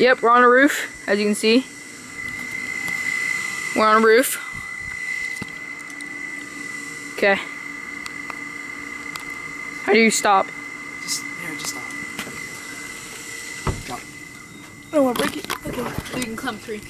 Yep, we're on a roof, as you can see. We're on a roof. Okay. How do you stop? Just here, just stop. Drop. I don't want to break it. Okay, so you can climb through.